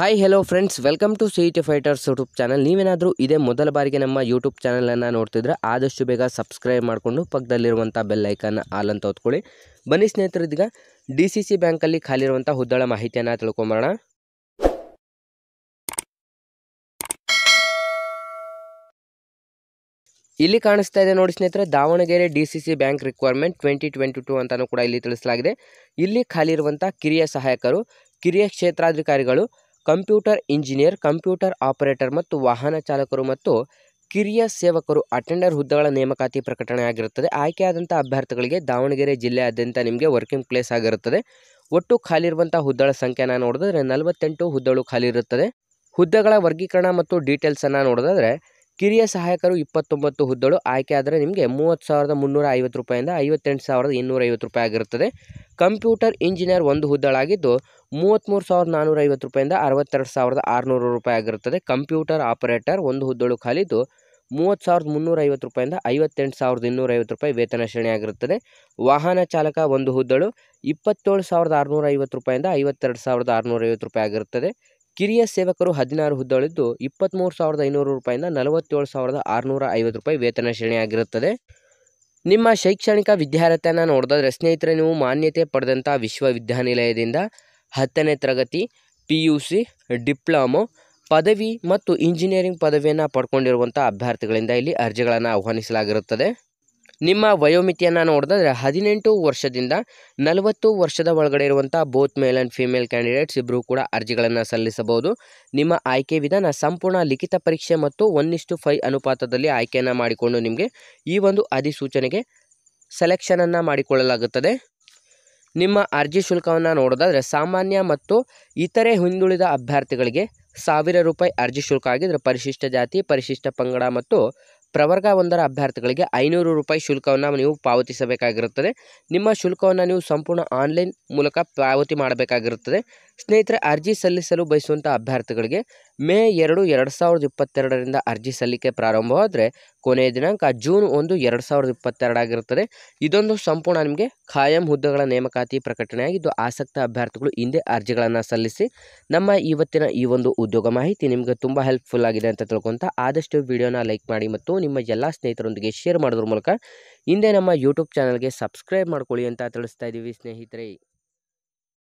Hi hello friends welcome to C T fighters YouTube channel ನೀವೇನಾದರೂ ಇದೇ ಮೊದಲ ಬಾರಿಗೆ ನಮ್ಮ ಯೂಟ್ಯೂಬ್ ಚಾನಲನ್ನು ನೋಡ್ತಿದ್ರೆ ಆದಷ್ಟು ಬೇಗ ಸಬ್ಸ್ಕ್ರೈಬ್ ಮಾಡಿಕೊಂಡು ಪಕ್ಕದಲ್ಲಿರುವಂಥ ಬೆಲ್ ಐಕನ್ ಆಲ್ ಅಂತ ಹೊತ್ಕೊಳ್ಳಿ ಬನ್ನಿ ಸ್ನೇಹಿತರಿದ್ದೀಗ ಡಿ ಸಿ ಸಿ ಬ್ಯಾಂಕಲ್ಲಿ ಖಾಲಿರುವಂಥ ಹುದ್ದಳ ಮಾಹಿತಿಯನ್ನು ತಿಳ್ಕೊಂಬರೋಣ. ಇಲ್ಲಿ ಕಾಣಿಸ್ತಾ ಇದೆ ನೋಡಿ ಸ್ನೇಹಿತರೆ, Davanagere D C C bank requirement twenty twenty two ಅಂತಲೂ ಕೂಡ ಇಲ್ಲಿ ತಿಳಿಸಲಾಗಿದೆ. ಇಲ್ಲಿ ಖಾಲಿ ಇರುವಂಥ ಕಿರಿಯ ಸಹಾಯಕರು, ಕಿರಿಯ ಕ್ಷೇತ್ರಾಧಿಕಾರಿಗಳು ಕಂಪ್ಯೂಟರ್ ಇಂಜಿನಿಯರ್, ಕಂಪ್ಯೂಟರ್ ಆಪರೇಟರ್ ಮತ್ತು ವಾಹನ ಚಾಲಕರು ಮತ್ತು ಕಿರಿಯ ಸೇವಕರು ಅಟೆಂಡರ್ ಹುದ್ದೆಗಳ ನೇಮಕಾತಿ ಪ್ರಕಟಣೆ ಆಗಿರುತ್ತದೆ. ಆಯ್ಕೆಯಾದಂಥ ಅಭ್ಯರ್ಥಿಗಳಿಗೆ ದಾವಣಗೆರೆ ಜಿಲ್ಲೆಯಾದ್ಯಂತ ನಿಮಗೆ ವರ್ಕಿಂಗ್ ಪ್ಲೇಸ್ ಆಗಿರುತ್ತದೆ. ಒಟ್ಟು ಖಾಲಿ ಇರುವಂಥ ಹುದ್ದೆಗಳ ಸಂಖ್ಯೆನ ನೋಡಿದ್ರೆ ನಲವತ್ತೆಂಟು ಹುದ್ದೆಗಳು ಖಾಲಿ ಇರುತ್ತದೆ. ಹುದ್ದೆಗಳ ವರ್ಗೀಕರಣ ಮತ್ತು ಡೀಟೇಲ್ಸನ್ನು ನೋಡೋದಾದ್ರೆ ಕಿರಿಯ ಸಹಾಯಕರು ಇಪ್ಪತ್ತೊಂಬತ್ತು ಹುದ್ದೆಗಳು ಆಯ್ಕೆ ಆದರೆ ನಿಮಗೆ ಮೂವತ್ತು ಸಾವಿರದ ಮುನ್ನೂರ ಐವತ್ತು ರೂಪಾಯಿಂದ ಐವತ್ತೆಂಟು ಸಾವಿರದ ಇನ್ನೂರ ಐವತ್ತು ರೂಪಾಯಿ ಆಗಿರುತ್ತದೆ. ಕಂಪ್ಯೂಟರ್ ಇಂಜಿನಿಯರ್ ಒಂದು ಹುದ್ದಳಾಗಿದ್ದು, ಮೂವತ್ತ್ಮೂರು ಸಾವಿರದ ನಾನ್ನೂರ ಐವತ್ತು ರೂಪಾಯಿಂದ ಅರವತ್ತೆರಡು ಸಾವಿರದ ಆರುನೂರು ರೂಪಾಯಿ ಆಗಿರುತ್ತದೆ. ಕಂಪ್ಯೂಟರ್ ಆಪರೇಟರ್ ಒಂದು ಹುದ್ದಳು ಖಾಲಿದ್ದು, ಮೂವತ್ತು ಸಾವಿರದ ಮುನ್ನೂರ ಐವತ್ತು ರೂಪಾಯಿಂದ ಐವತ್ತೆಂಟು ಸಾವಿರದ ಇನ್ನೂರ ಐವತ್ತು ರೂಪಾಯಿ ವೇತನ ಶ್ರೇಣಿ ಆಗಿರುತ್ತದೆ. ವಾಹನ ಚಾಲಕ ಒಂದು ಹುದ್ದಳು, ಇಪ್ಪತ್ತೇಳು ಸಾವಿರದ ಆರುನೂರ ಐವತ್ತು ರೂಪಾಯಿಂದ ಐವತ್ತೆರಡು ಸಾವಿರದ ಆರುನೂರ ಐವತ್ತು ರೂಪಾಯಿ ಆಗಿರುತ್ತದೆ. ಕಿರಿಯ ಸೇವಕರು ಹದಿನಾರು ಹುದ್ದೆಗಳಿದ್ದು ಇಪ್ಪತ್ತ್ಮೂರು ಸಾವಿರದ ಐನೂರು ರೂಪಾಯಿಂದ ನಲವತ್ತೇಳು ಸಾವಿರದ ಆರುನೂರ ಐವತ್ತು ರೂಪಾಯಿ ವೇತನ ಶ್ರೇಣಿಯಾಗಿರುತ್ತದೆ. ನಿಮ್ಮ ಶೈಕ್ಷಣಿಕ ವಿದ್ಯಾರ್ಹತೆಯನ್ನು ನೋಡಿದ್ರೆ ಸ್ನೇಹಿತರೆ, ನೀವು ಮಾನ್ಯತೆ ಪಡೆದಂಥ ವಿಶ್ವವಿದ್ಯಾನಿಲಯದಿಂದ ಹತ್ತನೇ ತರಗತಿ ಪಿ ಯು ಸಿ ಡಿಪ್ಲೊಮೊ, ಪದವಿ ಮತ್ತು ಇಂಜಿನಿಯರಿಂಗ್ ಪದವಿಯನ್ನು ಪಡ್ಕೊಂಡಿರುವಂಥ ಅಭ್ಯರ್ಥಿಗಳಿಂದ ಇಲ್ಲಿ ಅರ್ಜಿಗಳನ್ನು ಆಹ್ವಾನಿಸಲಾಗಿರುತ್ತದೆ. ನಿಮ್ಮ ವಯೋಮಿತಿಯನ್ನು ನೋಡಿದ್ರೆ ಹದಿನೆಂಟು ವರ್ಷದಿಂದ ನಲವತ್ತು ವರ್ಷದ ಒಳಗಡೆ ಇರುವಂಥ both male and female candidates ಇಬ್ಬರೂ ಕೂಡ ಅರ್ಜಿಗಳನ್ನು ಸಲ್ಲಿಸಬಹುದು. ನಿಮ್ಮ ಆಯ್ಕೆ ವಿಧಾನ ಸಂಪೂರ್ಣ ಲಿಖಿತ ಪರೀಕ್ಷೆ ಮತ್ತು ಒನ್ ಇಷ್ಟು ಫೈ ಅನುಪಾತದಲ್ಲಿ ಆಯ್ಕೆಯನ್ನು ಮಾಡಿಕೊಂಡು ನಿಮಗೆ ಈ ಒಂದು ಅಧಿಸೂಚನೆಗೆ ಸೆಲೆಕ್ಷನನ್ನು ಮಾಡಿಕೊಳ್ಳಲಾಗುತ್ತದೆ. ನಿಮ್ಮ ಅರ್ಜಿ ಶುಲ್ಕವನ್ನು ನೋಡೋದಾದರೆ ಸಾಮಾನ್ಯ ಮತ್ತು ಇತರೆ ಹಿಂದುಳಿದ ಅಭ್ಯರ್ಥಿಗಳಿಗೆ ಸಾವಿರ ರೂಪಾಯಿ ಅರ್ಜಿ ಶುಲ್ಕ ಆಗಿದ್ದರೆ ಪರಿಶಿಷ್ಟ ಜಾತಿ, ಪರಿಶಿಷ್ಟ ಪಂಗಡ ಮತ್ತು ಪ್ರವರ್ಗ ಒಂದರ ಅಭ್ಯರ್ಥಿಗಳಿಗೆ ಐನೂರು ರೂಪಾಯಿ ಶುಲ್ಕವನ್ನು ನೀವು ಪಾವತಿಸಬೇಕಾಗಿರುತ್ತದೆ. ನಿಮ್ಮ ಶುಲ್ಕವನ್ನು ನೀವು ಸಂಪೂರ್ಣ ಆನ್ಲೈನ್ ಮೂಲಕ ಪಾವತಿ ಮಾಡಬೇಕಾಗಿರುತ್ತದೆ. ಸ್ನೇಹಿತರೆ, ಅರ್ಜಿ ಸಲ್ಲಿಸಲು ಬಯಸುವಂಥ ಅಭ್ಯರ್ಥಿಗಳಿಗೆ ಮೇ ಎರಡು ಎರಡು ಸಾವಿರದ ಇಪ್ಪತ್ತೆರಡರಿಂದ ಅರ್ಜಿ ಸಲ್ಲಿಕೆ ಪ್ರಾರಂಭವಾದರೆ ಕೊನೆಯ ದಿನಾಂಕ ಜೂನ್ ಒಂದು ಎರಡು ಸಾವಿರದ ಇಪ್ಪತ್ತೆರಡಾಗಿರುತ್ತದೆ ಇದೊಂದು ಸಂಪೂರ್ಣ ನಿಮಗೆ ಖಾಯಂ ಹುದ್ದೆಗಳ ನೇಮಕಾತಿ ಪ್ರಕಟಣೆಯಾಗಿದ್ದು, ಆಸಕ್ತ ಅಭ್ಯರ್ಥಿಗಳು ಹಿಂದೆ ಅರ್ಜಿಗಳನ್ನು ಸಲ್ಲಿಸಿ ನಮ್ಮ ಇವತ್ತಿನ ಈ ಒಂದು ಉದ್ಯೋಗ ಮಾಹಿತಿ ನಿಮಗೆ ತುಂಬ ಹೆಲ್ಪ್ಫುಲ್ ಆಗಿದೆ ಅಂತ ತಿಳ್ಕೊತ ಆದಷ್ಟು ವಿಡಿಯೋನ ಲೈಕ್ ಮಾಡಿ ಮತ್ತು ನಿಮ್ಮ ಎಲ್ಲ ಸ್ನೇಹಿತರೊಂದಿಗೆ ಶೇರ್ ಮಾಡೋದ್ರ ಮೂಲಕ ಹಿಂದೆ ನಮ್ಮ ಯೂಟ್ಯೂಬ್ ಚಾನಲ್ಗೆ ಸಬ್ಸ್ಕ್ರೈಬ್ ಮಾಡ್ಕೊಳ್ಳಿ ಅಂತ ತಿಳಿಸ್ತಾ ಇದ್ದೀವಿ ಸ್ನೇಹಿತರೆ.